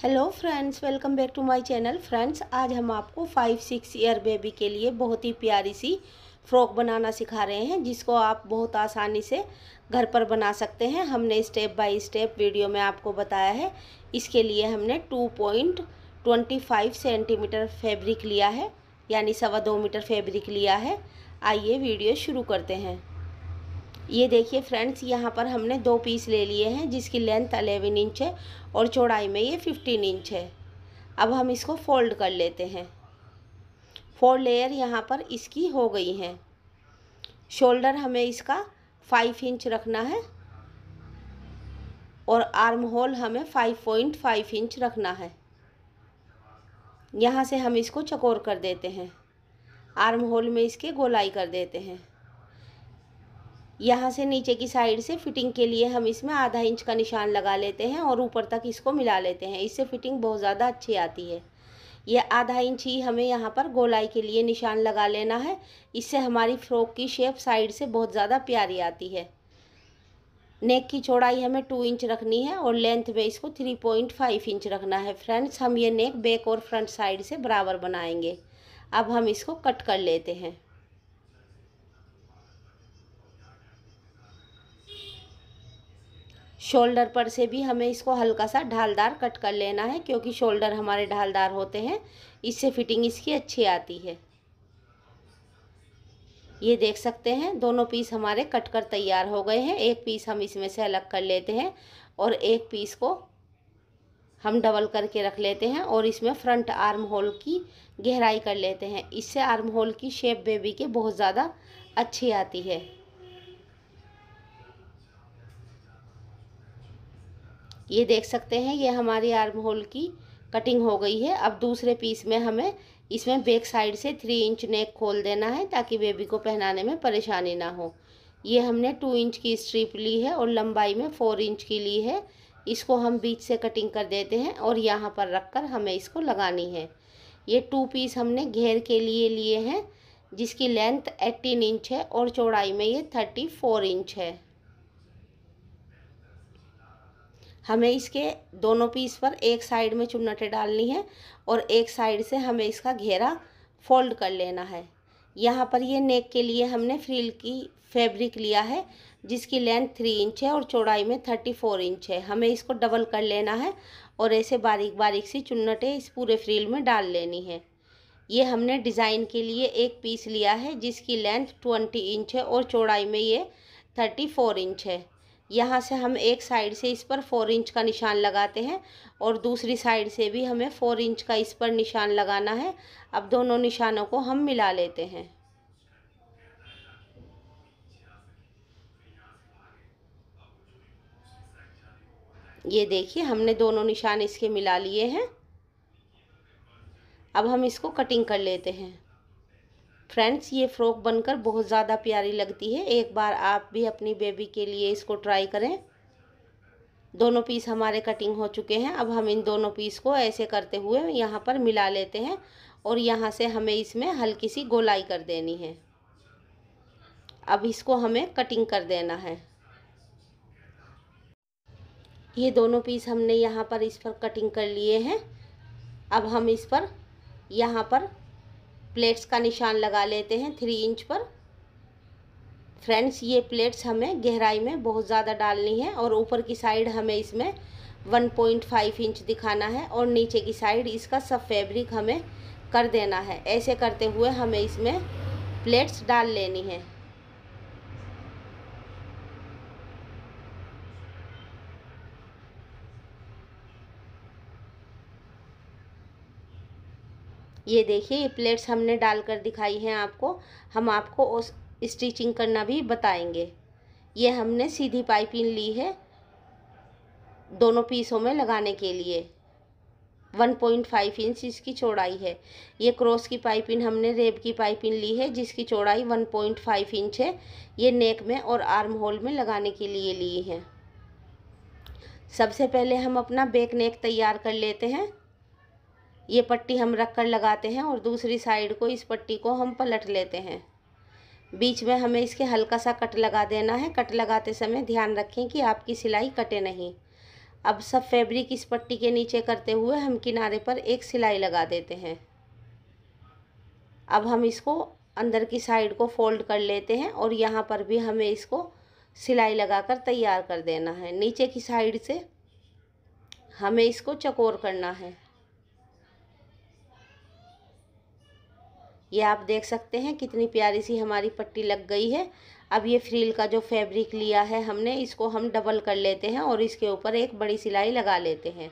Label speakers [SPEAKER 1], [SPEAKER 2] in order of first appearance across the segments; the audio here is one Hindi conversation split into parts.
[SPEAKER 1] Hello friends welcome back to my channel friends आज हम आपको फाइव सिक्स ईयर बेबी के लिए बहुत ही प्यारी सी फ्रॉक बनाना सिखा रहे हैं, जिसको आप बहुत आसानी से घर पर बना सकते हैं। हमने स्टेप बाय स्टेप वीडियो में आपको बताया है। इसके लिए हमने two point twenty five centimetre fabric लिया है, यानी सवा दो मीटर फैब्रिक लिया है। आइए वीडियो शुरू करते हैं। ये देखिए फ्रेंड्स, यहाँ पर हमने दो पीस ले लिए हैं, जिसकी लेंथ अलेवन इंच है और चौड़ाई में ये फिफ्टीन इंच है। अब हम इसको फोल्ड कर लेते हैं। फोर लेयर यहाँ पर इसकी हो गई हैं। शोल्डर हमें इसका फाइव इंच रखना है और आर्म होल हमें फाइव पॉइंट फाइव इंच रखना है। यहाँ से हम इसको चकोर कर देते हैं। आर्म होल में इसके गोलाई कर देते हैं। यहाँ से नीचे की साइड से फिटिंग के लिए हम इसमें आधा इंच का निशान लगा लेते हैं और ऊपर तक इसको मिला लेते हैं। इससे फिटिंग बहुत ज़्यादा अच्छी आती है। यह आधा इंच ही हमें यहाँ पर गोलाई के लिए निशान लगा लेना है। इससे हमारी फ्रॉक की शेप साइड से बहुत ज़्यादा प्यारी आती है। नेक की चौड़ाई हमें टू इंच रखनी है और लेंथ में इसको थ्री पॉइंट फाइव इंच रखना है। फ्रेंड्स, हम ये नेक बैक और फ्रंट साइड से बराबर बनाएँगे। अब हम इसको कट कर लेते हैं। शोल्डर पर से भी हमें इसको हल्का सा ढालदार कट कर लेना है, क्योंकि शोल्डर हमारे ढालदार होते हैं। इससे फिटिंग इसकी अच्छी आती है। ये देख सकते हैं, दोनों पीस हमारे कट कर तैयार हो गए हैं। एक पीस हम इसमें से अलग कर लेते हैं और एक पीस को हम डबल करके रख लेते हैं और इसमें फ्रंट आर्म होल की गहराई कर लेते हैं। इससे आर्म होल की शेप बेबी के बहुत ज़्यादा अच्छी आती है। ये देख सकते हैं, ये हमारी आर्म होल की कटिंग हो गई है। अब दूसरे पीस में हमें इसमें बैक साइड से थ्री इंच नेक खोल देना है ताकि बेबी को पहनाने में परेशानी ना हो। ये हमने टू इंच की स्ट्रिप ली है और लंबाई में फोर इंच की ली है। इसको हम बीच से कटिंग कर देते हैं और यहाँ पर रख कर हमें इसको लगानी है। ये टू पीस हमने घेर के लिए लिए हैं, जिसकी लेंथ एट्टीन इंच है और चौड़ाई में ये थर्टी फोर इंच है। हमें इसके दोनों पीस पर एक साइड में चुन्नटें डालनी है और एक साइड से हमें इसका घेरा फोल्ड कर लेना है। यहाँ पर ये नेक के लिए हमने फ्रिल की फैब्रिक लिया है, जिसकी लेंथ थ्री इंच है और चौड़ाई में थर्टी फोर इंच है। हमें इसको डबल कर लेना है और ऐसे बारीक बारीक सी चुन्नटें इस पूरे फ्रिल में डाल लेनी है। ये हमने डिज़ाइन के लिए एक पीस लिया है, जिसकी लेंथ ट्वेंटी इंच है और चौड़ाई में ये थर्टी फोर इंच है। यहाँ से हम एक साइड से इस पर फोर इंच का निशान लगाते हैं और दूसरी साइड से भी हमें फोर इंच का इस पर निशान लगाना है। अब दोनों निशानों को हम मिला लेते हैं। ये देखिए, हमने दोनों निशान इसके मिला लिए हैं। अब हम इसको कटिंग कर लेते हैं। फ्रेंड्स, ये फ़्रॉक बनकर बहुत ज़्यादा प्यारी लगती है। एक बार आप भी अपनी बेबी के लिए इसको ट्राई करें। दोनों पीस हमारे कटिंग हो चुके हैं। अब हम इन दोनों पीस को ऐसे करते हुए यहाँ पर मिला लेते हैं और यहाँ से हमें इसमें हल्की सी गोलाई कर देनी है। अब इसको हमें कटिंग कर देना है। ये दोनों पीस हमने यहाँ पर इस पर कटिंग कर लिए हैं। अब हम इस पर यहाँ पर प्लेट्स का निशान लगा लेते हैं थ्री इंच पर। फ्रेंड्स, ये प्लेट्स हमें गहराई में बहुत ज़्यादा डालनी है और ऊपर की साइड हमें इसमें 1.5 इंच दिखाना है और नीचे की साइड इसका सब फैब्रिक हमें कर देना है। ऐसे करते हुए हमें इसमें प्लेट्स डाल लेनी है। ये देखिए, ये प्लेट्स हमने डालकर दिखाई हैं आपको। हम आपको उस स्टिचिंग करना भी बताएँगे। ये हमने सीधी पाइपिंग ली है दोनों पीसों में लगाने के लिए। 1.5 इंच इसकी चौड़ाई है। ये क्रॉस की पाइपिंग हमने, रेब की पाइपिंग ली है, जिसकी चौड़ाई 1.5 इंच है। ये नेक में और आर्म होल में लगाने के लिए ली है। सबसे पहले हम अपना बैक नेक तैयार कर लेते हैं। ये पट्टी हम रख कर लगाते हैं और दूसरी साइड को इस पट्टी को हम पलट लेते हैं। बीच में हमें इसके हल्का सा कट लगा देना है। कट लगाते समय ध्यान रखें कि आपकी सिलाई कटे नहीं। अब सब फैब्रिक इस पट्टी के नीचे करते हुए हम किनारे पर एक सिलाई लगा देते हैं। अब हम इसको अंदर की साइड को फोल्ड कर लेते हैं और यहाँ पर भी हमें इसको सिलाई लगाकर तैयार कर देना है। नीचे की साइड से हमें इसको चकोर करना है। ये आप देख सकते हैं कितनी प्यारी सी हमारी पट्टी लग गई है। अब ये फ्रील का जो फैब्रिक लिया है हमने, इसको हम डबल कर लेते हैं और इसके ऊपर एक बड़ी सिलाई लगा लेते हैं।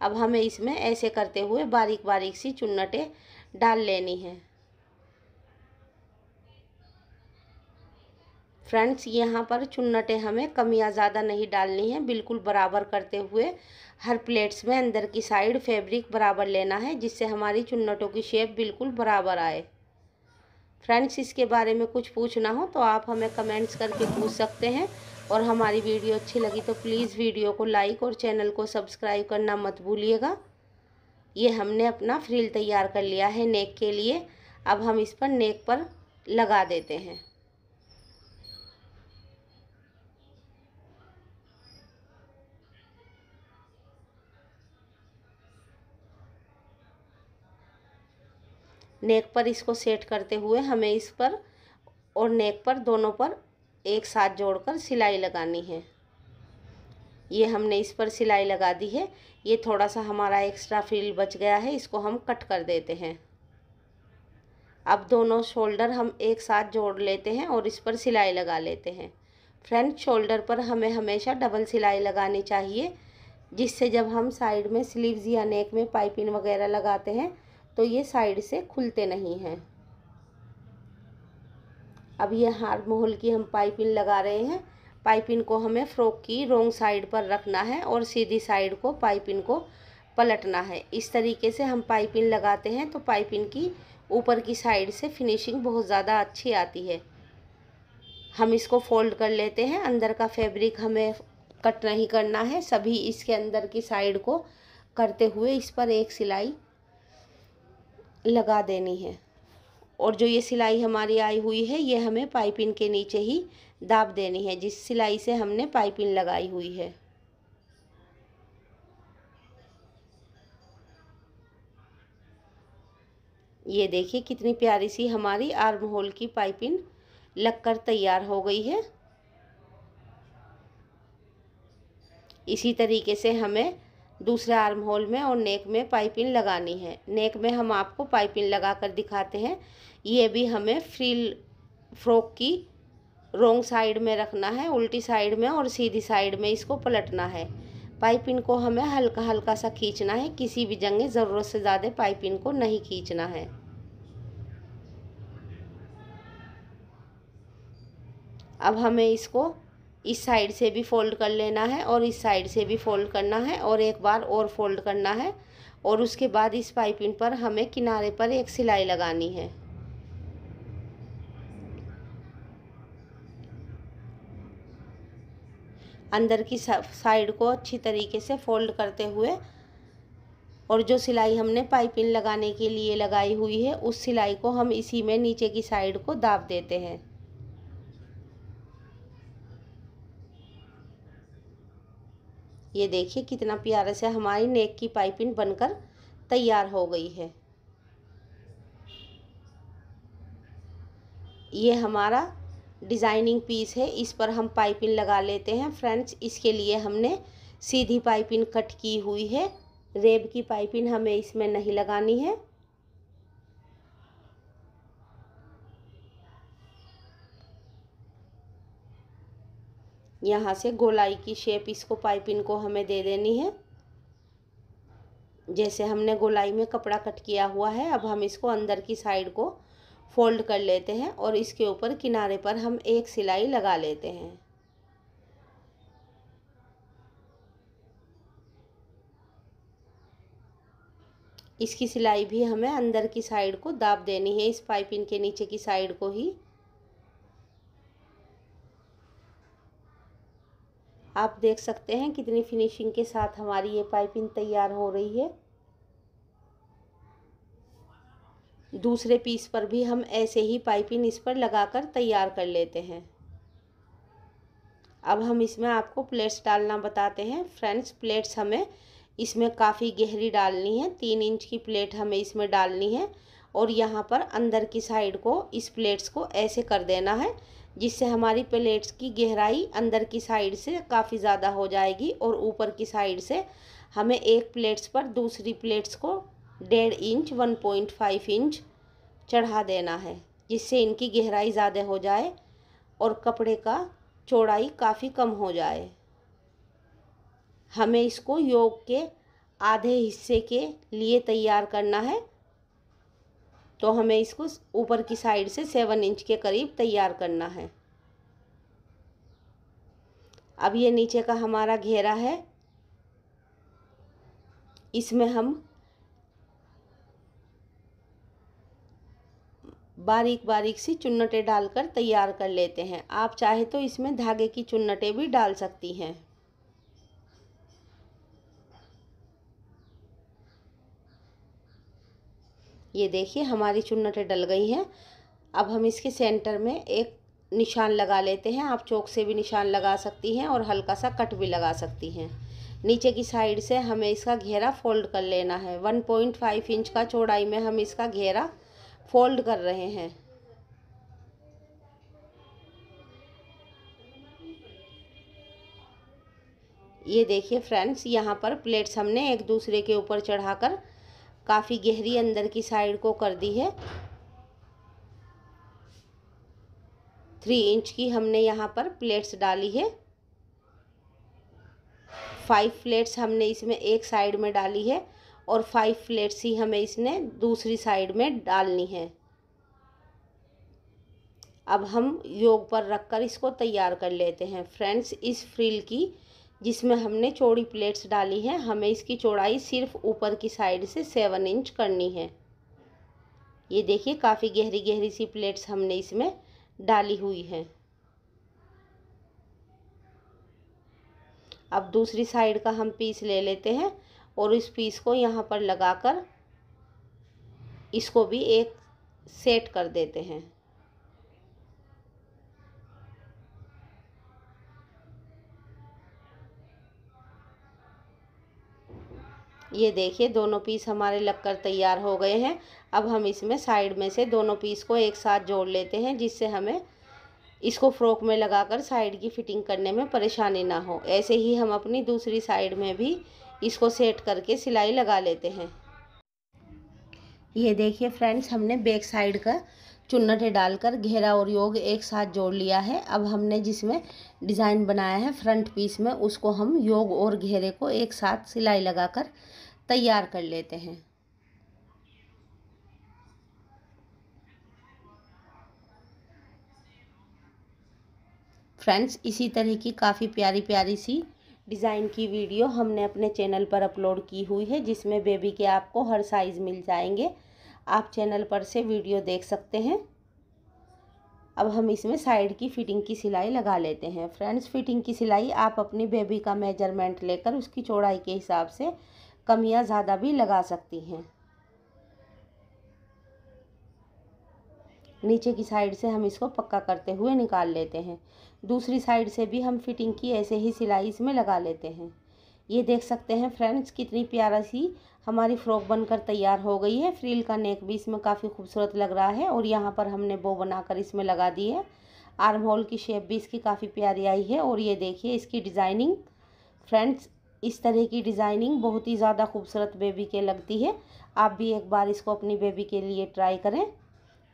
[SPEAKER 1] अब हमें इसमें ऐसे करते हुए बारीक बारीक सी चुन्नटें डाल लेनी है। फ्रेंड्स, यहाँ पर चुन्नटें हमें कम या ज़्यादा नहीं डालनी है। बिल्कुल बराबर करते हुए हर प्लेट्स में अंदर की साइड फैब्रिक बराबर लेना है, जिससे हमारी चुन्नटों की शेप बिल्कुल बराबर आए। फ्रेंड्स इसके बारे में कुछ पूछना हो तो आप हमें कमेंट्स करके पूछ सकते हैं। और हमारी वीडियो अच्छी लगी तो प्लीज़ वीडियो को लाइक और चैनल को सब्सक्राइब करना मत भूलिएगा। ये हमने अपना फ्रिल तैयार कर लिया है नेक के लिए। अब हम इस पर नेक पर लगा देते हैं। नेक पर इसको सेट करते हुए हमें इस पर और नेक पर दोनों पर एक साथ जोड़कर सिलाई लगानी है। ये हमने इस पर सिलाई लगा दी है। ये थोड़ा सा हमारा एक्स्ट्रा फील बच गया है, इसको हम कट कर देते हैं। अब दोनों शोल्डर हम एक साथ जोड़ लेते हैं और इस पर सिलाई लगा लेते हैं। फ्रंट शोल्डर पर हमें हमेशा डबल सिलाई लगानी चाहिए, जिससे जब हम साइड में स्लीव्स या नेक में पाइपिंग वगैरह लगाते हैं तो ये साइड से खुलते नहीं हैं। अब ये हार मोहल की हम पाइपिंग लगा रहे हैं। पाइपिंग को हमें फ्रॉक की रोंग साइड पर रखना है और सीधी साइड को पाइपिंग को पलटना है। इस तरीके से हम पाइपिंग लगाते हैं तो पाइपिंग की ऊपर की साइड से फिनिशिंग बहुत ज़्यादा अच्छी आती है। हम इसको फोल्ड कर लेते हैं। अंदर का फैब्रिक हमें कट नहीं करना है। सभी इसके अंदर की साइड को करते हुए इस पर एक सिलाई लगा देनी है। और जो ये सिलाई हमारी आई हुई है, ये हमें पाइपिंग के नीचे ही दाब देनी है, जिस सिलाई से हमने पाइपिंग लगाई हुई है। ये देखिए कितनी प्यारी सी हमारी आर्म होल की पाइपिंग लगकर तैयार हो गई है। इसी तरीके से हमें दूसरे आर्म होल में और नेक में पाइपिंग लगानी है। नेक में हम आपको पाइपिंग लगा कर दिखाते हैं। ये भी हमें फ्रील फ्रॉक की रोंग साइड में रखना है, उल्टी साइड में और सीधी साइड में इसको पलटना है। पाइपिंग को हमें हल्का हल्का सा खींचना है, किसी भी जगह ज़रूरत से ज़्यादा पाइपिंग को नहीं खींचना है। अब हमें इसको इस साइड से भी फोल्ड कर लेना है और इस साइड से भी फोल्ड करना है और एक बार और फोल्ड करना है और उसके बाद इस पाइपिंग पर हमें किनारे पर एक सिलाई लगानी है। अंदर की साइड को अच्छी तरीके से फोल्ड करते हुए और जो सिलाई हमने पाइपिंग लगाने के लिए लगाई हुई है, उस सिलाई को हम इसी में नीचे की साइड को दाब देते हैं। ये देखिए कितना प्यारे से हमारी नेक की पाइपिंग बनकर तैयार हो गई है। ये हमारा डिज़ाइनिंग पीस है, इस पर हम पाइपिंग लगा लेते हैं। फ्रेंड्स, इसके लिए हमने सीधी पाइपिंग कट की हुई है। रेब की पाइपिंग हमें इसमें नहीं लगानी है। यहाँ से गोलाई की शेप इसको पाइपिंग को हमें दे देनी है। जैसे हमने गोलाई में कपड़ा कट किया हुआ है, अब हम इसको अंदर की साइड को फोल्ड कर लेते हैं और इसके ऊपर किनारे पर हम एक सिलाई लगा लेते हैं। इसकी सिलाई भी हमें अंदर की साइड को दाब देनी है, इस पाइपिंग के नीचे की साइड को ही। आप देख सकते हैं कितनी फिनिशिंग के साथ हमारी ये पाइपिंग तैयार हो रही है। दूसरे पीस पर भी हम ऐसे ही पाइपिंग इस पर लगाकर तैयार कर लेते हैं। अब हम इसमें आपको प्लेट्स डालना बताते हैं। फ्रेंड्स प्लेट्स हमें इसमें काफ़ी गहरी डालनी है। तीन इंच की प्लेट हमें इसमें डालनी है। और यहाँ पर अंदर की साइड को, इस प्लेट्स को ऐसे कर देना है, जिससे हमारी प्लेट्स की गहराई अंदर की साइड से काफ़ी ज़्यादा हो जाएगी और ऊपर की साइड से हमें एक प्लेट्स पर दूसरी प्लेट्स को डेढ़ inch, one point five inch चढ़ा देना है, जिससे इनकी गहराई ज़्यादा हो जाए और कपड़े का चौड़ाई काफ़ी कम हो जाए। हमें इसको योग के आधे हिस्से के लिए तैयार करना है। तो हमें इसको ऊपर की साइड से सेवन इंच के करीब तैयार करना है। अब ये नीचे का हमारा घेरा है। इसमें हम बारीक बारीक सी चुन्नटें डालकर तैयार कर लेते हैं। आप चाहे तो इसमें धागे की चुन्नटें भी डाल सकती हैं। ये देखिए, हमारी चुन्नटें डल गई हैं। अब हम इसके सेंटर में एक निशान लगा लेते हैं। आप चौक से भी निशान लगा सकती हैं और हल्का सा कट भी लगा सकती हैं। नीचे की साइड से हमें इसका घेरा फोल्ड कर लेना है। वन पॉइंट फाइव इंच का चौड़ाई में हम इसका घेरा फोल्ड कर रहे हैं। ये देखिए फ्रेंड्स, यहाँ पर प्लेट्स हमने एक दूसरे के ऊपर चढ़ाकर काफ़ी गहरी अंदर की साइड को कर दी है। थ्री इंच की हमने यहाँ पर प्लेट्स डाली है। फाइव प्लेट्स हमने इसमें एक साइड में डाली है और फाइव प्लेट्स ही हमें इसने दूसरी साइड में डालनी है। अब हम योग पर रखकर इसको तैयार कर लेते हैं। फ्रेंड्स, इस फ्रिल की जिसमें हमने चौड़ी प्लेट्स डाली हैं। हमें इसकी चौड़ाई सिर्फ़ ऊपर की साइड से सेवन इंच करनी है। ये देखिए, काफ़ी गहरी गहरी सी प्लेट्स हमने इसमें डाली हुई हैं। अब दूसरी साइड का हम पीस ले लेते हैं और इस पीस को यहाँ पर लगाकर इसको भी एक सेट कर देते हैं। ये देखिए, दोनों पीस हमारे लगकर तैयार हो गए हैं। अब हम इसमें साइड में से दोनों पीस को एक साथ जोड़ लेते हैं, जिससे हमें इसको फ्रॉक में लगाकर साइड की फिटिंग करने में परेशानी ना हो। ऐसे ही हम अपनी दूसरी साइड में भी इसको सेट करके सिलाई लगा लेते हैं। ये देखिए फ्रेंड्स हमने बैक साइड का चुन्नटें डालकर घेरा और योग एक साथ जोड़ लिया है। अब हमने जिसमें डिज़ाइन बनाया है फ्रंट पीस में, उसको हम योग और घेरे को एक साथ सिलाई लगाकर तैयार कर लेते हैं। फ्रेंड्स, इसी तरह की काफ़ी प्यारी प्यारी सी डिज़ाइन की वीडियो हमने अपने चैनल पर अपलोड की हुई है, जिसमें बेबी के आपको हर साइज़ मिल जाएँगे। आप चैनल पर से वीडियो देख सकते हैं। अब हम इसमें साइड की फ़िटिंग की सिलाई लगा लेते हैं। फ्रेंड्स, फ़िटिंग की सिलाई आप अपनी बेबी का मेज़रमेंट लेकर उसकी चौड़ाई के हिसाब से कम या ज़्यादा भी लगा सकती हैं। नीचे की साइड से हम इसको पक्का करते हुए निकाल लेते हैं। दूसरी साइड से भी हम फिटिंग की ऐसे ही सिलाई इसमें लगा लेते हैं। ये देख सकते हैं फ्रेंड्स, कितनी प्यारा सी हमारी फ़्रॉक बनकर तैयार हो गई है। फ्रील का नेक भी इसमें काफ़ी खूबसूरत लग रहा है और यहाँ पर हमने बो बनाकर इसमें लगा दी है। आर्म होल की शेप भी इसकी काफ़ी प्यारी आई है और ये देखिए इसकी डिज़ाइनिंग फ्रेंड्स इस तरह की डिज़ाइनिंग बहुत ही ज़्यादा खूबसूरत बेबी के लगती है। आप भी एक बार इसको अपनी बेबी के लिए ट्राई करें।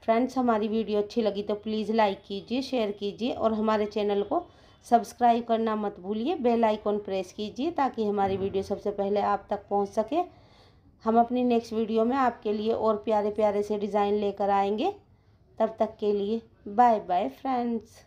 [SPEAKER 1] फ्रेंड्स हमारी वीडियो अच्छी लगी तो प्लीज़ लाइक कीजिए शेयर कीजिए और हमारे चैनल को सब्सक्राइब करना मत भूलिए। बेल आइकॉन प्रेस कीजिए ताकि हमारी वीडियो सबसे पहले आप तक पहुँच सके। हम अपनी नेक्स्ट वीडियो में आपके लिए और प्यारे प्यारे से डिज़ाइन लेकर आएँगे। तब तक के लिए बाय बाय फ्रेंड्स